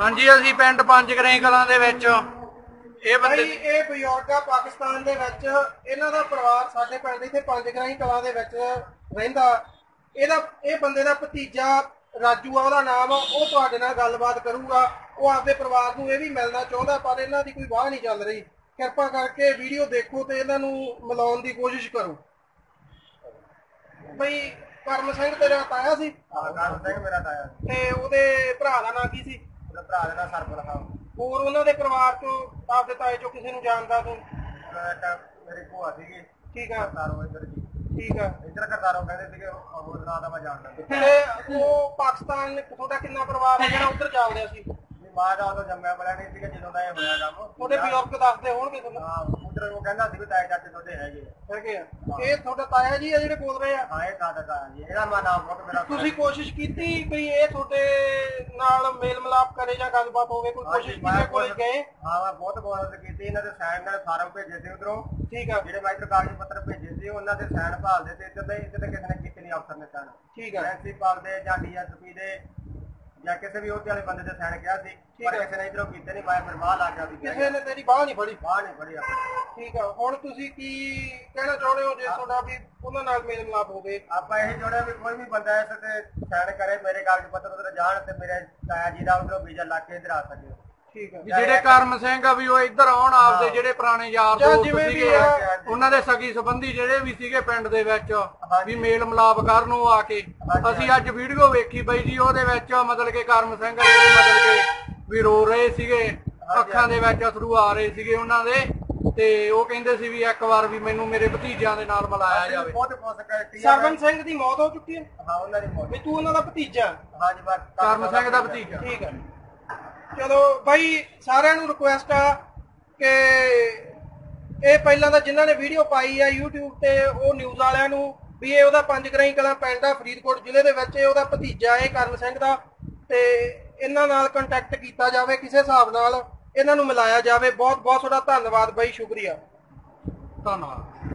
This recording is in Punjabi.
ਹਾਂਜੀ ਅਸੀਂ ਪਿੰਡ ਪੰਜ ਗਰੇ ਕਲਾਂ ਦੇ ਵਿੱਚ। ਇਹ ਭਾਈ ਬੰਦੇ ਇਹ ਬਜ਼ੁਰਗ ਆ ਪਾਕਿਸਤਾਨ ਦੇ ਵਿੱਚ। ਇਹਨਾਂ ਦਾ ਪਰਿਵਾਰ ਸਾਡੇ ਪਿੰਡ ਇੱਥੇ ਪੰਜ ਗਰਾਈ ਕਲਾਂ ਦੇ ਵਿੱਚ ਰਹਿੰਦਾ। ਇਹਦਾ ਇਹ ਬੰਦੇ ਦਾ ਭਤੀਜਾ ਰਾਜੂ ਆ ਉਹਦਾ ਨਾਮ ਉਹ ਤੁਹਾਡੇ ਨਾਲ ਗੱਲਬਾਤ ਕਰੂਗਾ। ਉਹ ਆਪਦੇ ਪਰਿਵਾਰ ਨੂੰ ਇਹ ਵੀ ਮਿਲਣਾ ਚਾਹੁੰਦਾ ਪਰ ਇਹਨਾਂ ਦੀ ਕੋਈ ਵਾਹ ਨਹੀਂ ਚੱਲ ਰਹੀ। ਕਿਰਪਾ ਕਰਕੇ ਵੀਡੀਓ ਦੇਖੋ ਤੇ ਇਹਨਾਂ ਨੂੰ ਮਿਲਾਉਣ ਦੀ ਕੋਸ਼ਿਸ਼ ਕਰੋ। ਬਈ ਕਰਮ ਸਿੰਘ ਤੇਰਾ ਤਾਇਆ ਸੀ? ਕਰਮ ਸਿੰਘ ਮੇਰਾ ਤਾਇਆ। ਤੇ ਉਹਦੇ ਭਰਾ ਦਾ ਨਾਂ ਕੀ ਸੀ? ਉਹਦਾ ਭਰਾ ਦੇ ਨਾਲ ਸਰਪਲ ਹਾਂ ਹੋਰ ਉਹਨਾਂ ਦੇ ਪਰਿਵਾਰ ਚੋਂ ਆਪਦੇ ਤਾਏ ਚੋਂ ਕਿਸੇ ਨੂੰ ਜਾਣਦਾ ਤੂੰ? ਮੇਰੀ ਭੂਆ ਸੀਗੀ। ਠੀਕ ਆ। ਕਰਤਾਰੋਂ ਇੱਧਰ ਜੀ। ਠੀਕ ਆ। ਇੱਧਰ ਕਰਤਾਰੋਂ ਕਹਿੰਦੇ ਸੀਗੇ ਹੋਰ ਨਾਂ ਦਾ ਮੈਂ ਜਾਣਦਾ ਤੇ ਉਹ ਪਾਕਿਸਤਾਨ ਨੇ ਤੁਹਾਡਾ ਕਿੰਨਾ ਪਰਿਵਾਰ ਹੈ ਜਿਹੜਾ ਉੱਧਰ ਚੱਲਦਿਆ ਸੀ? ਮਾਂ ਦਾ ਜੰਮਿਆ ਬੜਾ ਨਹੀਂ ਸੀਗਾ ਜਦੋਂ ਦਾ ਇਹ ਹੋਇਆ ਕੰਮ। ਉਹਦੇ ਬਜ਼ੁਰਗ ਦੱਸਦੇ ਹੋਣਗੇ ਤੁਹਾਨੂੰ? ਹਾਂ। ਉਧਰ ਉਹ ਕਹਿੰਦਾ ਸੀ ਵੀ ਤਾਏ ਚਾਚੇ ਤੁਹਾਡੇ ਹੈਗੇ ਆ। ਹੈਗੇ ਆ। ਇਹ ਤੁਹਾਡਾ ਤਾਇਆ ਜੀ ਆ ਜਿਹੜੇ ਬੋਲ ਰਹੇ ਆ? ਹਾਂ ਇਹ ਦਾਦਾ ਤਾਇਆ ਜੀ ਇਹਦਾ ਮੈਂ ਨਾਮ ਬਹੁਤ ਮੇਰਾ ਤੁਸੀਂ ਕੋਸ਼ਿਸ਼ ਕੀਤੀ ਵੀ ਇਹ ਤੁਹਾਡੇ ਨਾਲ ਮੇਲ ਮਿਲਾਪ ਕਰੇ ਜਾਂ ਗੱਲਬਾਤ ਹੋਵੇ ਕੋਈ ਹਾਂਜੀ, ਕੋਸ਼ਿਸ਼ ਮੈਂ ਕੀਤੀ ਕੋਲੇ ਗਏ? ਹਾਂ ਮੈਂ ਬਹੁਤ ਕੋਸ਼ਿਸ਼ ਕੀਤੀ ਇਹਨਾਂ ਦੇ ਸਾਈਨ ਨਾਲ ਫਾਰਮ ਭੇਜੇ ਸੀ ਉਧਰੋਂ। ਠੀਕ ਆ। ਜਿਹੜੇ ਮੈਂ ਇੱਧਰ ਕਾਗਜ਼ ਪੱਤਰ ਭੇਜੇ ਸੀ ਉਹਨਾਂ ਦੇ ਸਾਈਨ ਭਾਲਦੇ ਤੇ ਇੱਧਰ ਦੇ ਇੱਧਰ ਦੇ ਕਿਸੇ ਨੇ ਕੀਤੇ ਨਹੀਂ ਅਫਸਰ ਨੇ ਸਾਈਨ। ਠੀਕ ਆ। ਪ੍ਰਿੰਸੀਪਲ ਦੇ ਜਾਂ ਡੀਐਸਪੀ ਦੇ ਜਾਂ ਕਿਸੇ ਵੀ ਉਹਦੇ ਵਾਲੇ ਬੰਦੇ ਦੇ ਸਾਈਨ ਕਿਹਾ ਸੀ ਪਰ। ਕਿਸੇ ਨੇ ਇਧਰੋਂ ਕੀਤੇ ਨਹੀਂ ਮੈਂ ਫਿਰ ਬਾਹਰ ਲਾ ਕੇ ਆਦੀ ਕਿਸੇ ਨੇ ਤੇਰੀ ਬਾਹ ਨਹੀਂ ਫੜੀ। ਬਾਹਰ ਨਹੀਂ ਫੜੀ ਆਪਣੀ। ਠੀਕ ਆ ਹੁਣ ਤੁਸੀਂ ਕੀ ਕਹਿਣਾ ਚਾਹੁੰਦੇ ਹੋ ਜੇ ਤੁਹਾਡਾ ਵੀ ਉਹਨਾਂ ਨਾਲ ਮੇਲ ਮਿਲਾਪ ਹੋਵੇ? ਆਪਾਂ ਇਹ ਜੋੜਿਆ ਵੀ ਕੋਈ ਵੀ ਬੰਦਾ ਇਸ ਤੇ ਸਾਈਨ ਕਰੇ ਮੇਰੇ ਕਾਗਜ਼ ਪੱਤਰ ਉਧਰ ਜਾਣ ਤੇ ਮੇਰੇ ਤਾਇਆ ਜੀ ਦਾ ਉਧਰੋਂ ਵੀਜ਼ਾ ਲਾ ਕੇ ਇਧਰ ਆ ਸਕੇ। ਠੀਕ ਆ। ਵੀ ਜਿਹੜੇ ਕਰਮ ਸਿੰਘ ਆ ਵੀ ਉਹ ਇੱਧਰ ਆਉਣ ਆਪਦੇ ਜਿਹੜੇ ਪੁਰਾਣੇ ਯਾਰ ਜਾਂ ਦੋਸਤ ਜਿਵੇਂ ਵੀ ਸੀਗੇ ਆ, ਉਹਨਾਂ ਦੇ ਸਗੀ ਸੰਬੰਧੀ ਜਿਹੜੇ ਵੀ ਸੀਗੇ ਪਿੰਡ ਦੇ ਵਿੱਚ ਵੀ ਮੇਲ ਮਿਲਾਪ ਕਰਨ ਉਹ ਆ ਕੇ। ਅਸੀਂ ਅੱਜ ਵੀਡੀਓ ਵੇਖੀ ਬਈ ਜੀ ਉਹਦੇ ਵਿੱਚ ਮਤਲਬ ਕਿ ਕਰਮ ਸਿੰਘ ਜਿਹੜੇ ਮਤਲਬ ਕਿ ਵੀ ਰੋ ਰਹੇ ਸੀਗੇ ਅੱਖਾਂ ਦੇ ਵਿੱਚ ਅਥਰੂ ਆ ਰਹੇ ਸੀਗੇ ਉਹਨਾਂ ਦੇ। ਤੇ ਉਹ ਕਹਿੰਦੇ ਸੀ ਵੀ ਇੱਕ ਵਾਰ ਵੀ ਮੈਨੂੰ ਮੇਰੇ ਭਤੀਜਿਆਂ ਦੇ ਨਾਲ ਮਿਲਾਇਆ ਜਾਵੇ। ਬਹੁਤ ਪੁੱਛ ਕੇ ਸਰਵਨ ਸਿੰਘ ਦੀ ਮੌਤ ਹੋ ਚੁੱਕੀ ਹੈ? ਹਾਂ ਉਹਨਾਂ ਦੀ ਮੌਤ। ਵੀ ਤੂੰ ਉਹਨਾਂ ਦਾ ਭਤੀਜਾ। ਹਾਂ ਜੀ ਬਸ ਕਰਮ ਸਿੰਘ ਦਾ ਭਤੀਜਾ। ਠੀਕ ਹੈ। ਚਲੋ ਬਾਈ ਸਾਰਿਆਂ ਨੂੰ ਰਿਕੁਐਸਟ ਆ ਕਿ ਇਹ ਪਹਿਲਾਂ ਤਾਂ ਜਿਨ੍ਹਾਂ ਨੇ ਵੀਡੀਓ ਪਾਈ ਆ YouTube ਤੇ, ਉਹ ਨਿਊਜ਼ ਵਾਲਿਆਂ ਨੂੰ ਵੀ ਇਹ ਉਹਦਾ ਪੰਜ ਗਰਾਈ ਕਲਾਂ ਪਿੰਡ ਆ, ਫਰੀਦਕੋਟ ਜ਼ਿਲ੍ਹੇ ਦੇ ਵਿੱਚ, ਇਹ ਉਹਦਾ ਭਤੀਜਾ ਇਹ ਕਰਨ ਸਿੰਘ ਦਾ ਤੇ ਇਹਨਾਂ ਨਾਲ ਕੰਟੈਕਟ ਕੀਤਾ ਜਾਵੇ, ਕਿਸੇ ਹਿਸਾਬ ਨਾਲ ਇਹਨਾਂ ਨੂੰ ਮਿਲਾਇਆ ਜਾਵੇ। ਬਹੁਤ ਬਹੁਤ ਤੁਹਾਡਾ ਧੰਨਵਾਦ ਬਾਈ, ਸ਼ੁਕਰੀਆ। ਧੰਨਵਾਦ।